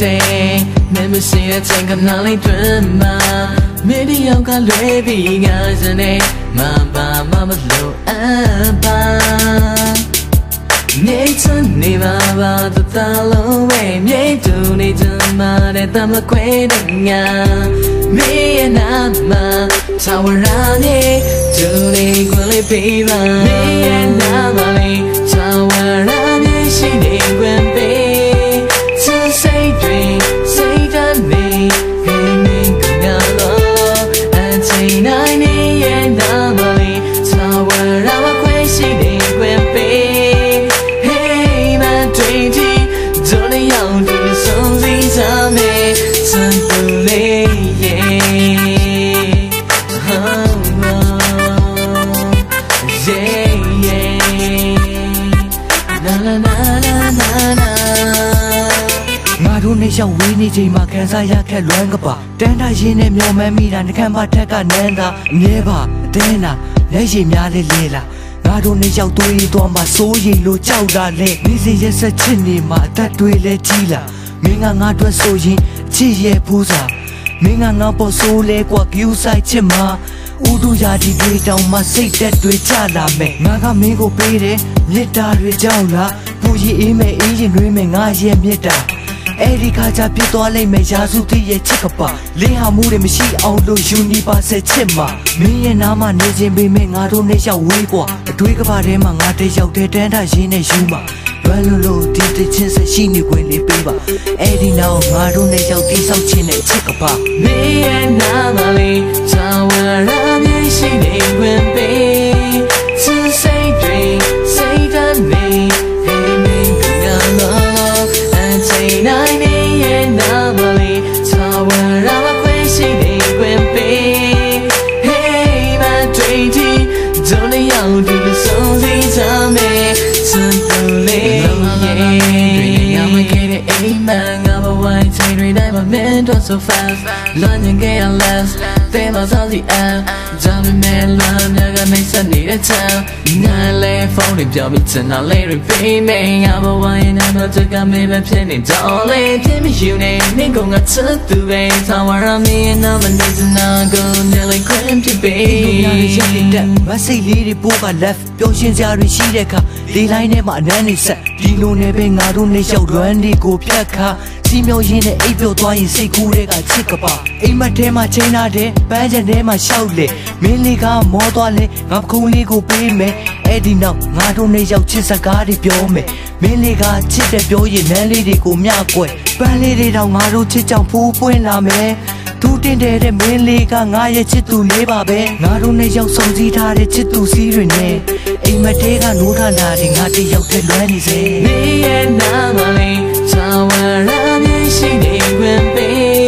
စေမင်းမရှိတဲ့ချိန်ကနားလေးတွင်မှာမင်းဒီရောက်ကလွဲပြီးငါစနေမပါမမလို့အပါနေချင်နေမှာပါတတလုံးပဲမြေတူနေချင်မှာတဲ့တမခွေတဲ့ငါမင်းရဲ့နာမသာဝရနေတူနေခွင့်လေးပေးပါ နေရောက်ဝေးနေချိန်မှာကန်စားရခက်လွမ်းကပါတန်းတာရင်နဲ့မျောမှန်းမိတာနှကမ်းပါထက်ကနန်းတာအငဲပါအတင်းတာလက်ရည်များလေးလေးလာငါတို့နေရောက်သွေးသွားမှစိုးရိမ်လို့ကြောက်တာလေနေစဉ်ရက်ဆက်ချစ်နေမှာအသက်တွေလဲကြီးလာမင်းကငါအတွက်ဆိုရင်ချစ်ရဲ့ဖူးစာမင်းကငါပေါ်ဆိုးလဲกว่า view site ချစ်မှာဥဒုရာဒီတွေတောင်မှစိတ်သက်တွေကြလာမယ်ငါကမင်းကိုပေးတယ်မေတ္တာတွေကြောင့်လားပူရီအေးမယ်အေးရင်တွေမယ်ငါရဲ့မေတ္တာ အဲ့ဒီခါကျပြစ်သွားလိုက်မယ်ရာစုတည်းရဲ့ချစ်ကပါလင်းဟာမှုတွေမရှိအောင်လို့ယူနီပါဆယ်ချစ်မှာမင်းရဲ့နားမှာနေခြင်းပေမဲ့ငါတို့နဲ့ရောက်ဝေးกว่าအတွေးကပါထဲမှာငါတယောက်တည်းတန်းတာရင်းနဲ့ယူမှာလွယ်လို့လို့ဒီတချင်းဆက်ရှိနေခွင့်လေးပေးပါအဲ့ဒီနောက်ငါတို့နဲ့ရောက်တိဆောက်ခြင်းနဲ့ချစ်ကပါ Me and Namali, Tawara, she don't you do the songs they tell me, simply, yeah. I'm a kid, amen, I'm a white, say, read, I'm a mentor so fast. London gay and less, they must all the end. Johnny man, love, never makes a need a town. Nine lay phone, if you're beaten, I'll lay repayment. I'm a wine, I'm a took a maybe penny, darling. Timmy, you name, Nico, got to the way. Tower on me, and I'm a need now go, nearly cramp to ညာရ be. ရှိတဲ့မဆိတ်လေးတွေပိုးက left ပျော်ရွှင်စရာတွေရှိတဲ့အခါဒီလိုင်းထဲမှာအနမ်းနေဆက်ဒီလိုနဲ့ပဲငါတို့နေရောက်လွမ်းဒီကိုဖြတ်ခါစီမြော်ရင်းနဲ့အိပ်ပျော်သွားရင်စိတ်ကူးတဲ့ကချစ်ကပါအိမ်မက်ထဲမှာချိန်လာတဲ့ပန်းချန်ထဲမှာရှောက်လေမင်းလေးကမောသွားလေငါပခုံးလေးကိုပေးမယ်အဲ့ဒီနောက်ငါတို့နေရောက်ချစ်စကားတွေပြောမယ်မင်းလေးကချစ်တဲ့ပြောရင်နန်းလေးတွေကိုမျှကွယ်ပန်းလေးတွေတော့ငါတို့ချစ်ကြောင်ဖူးပွင့်လာမယ် သူတင်တယ်တဲ့မင်းလေးကငါရဲ့ချစ်သူလေးပါပဲငါတို့နဲ့ရောက်ဆောင်စည်းထားတဲ့ချစ်သူစည်းတွေနဲ့အိမ်မက်တဲကနိုးထလာတဲ့ငါတယောက်တည်းလွမ်းနေစေ Me and Namali, Tawara, she did when be. To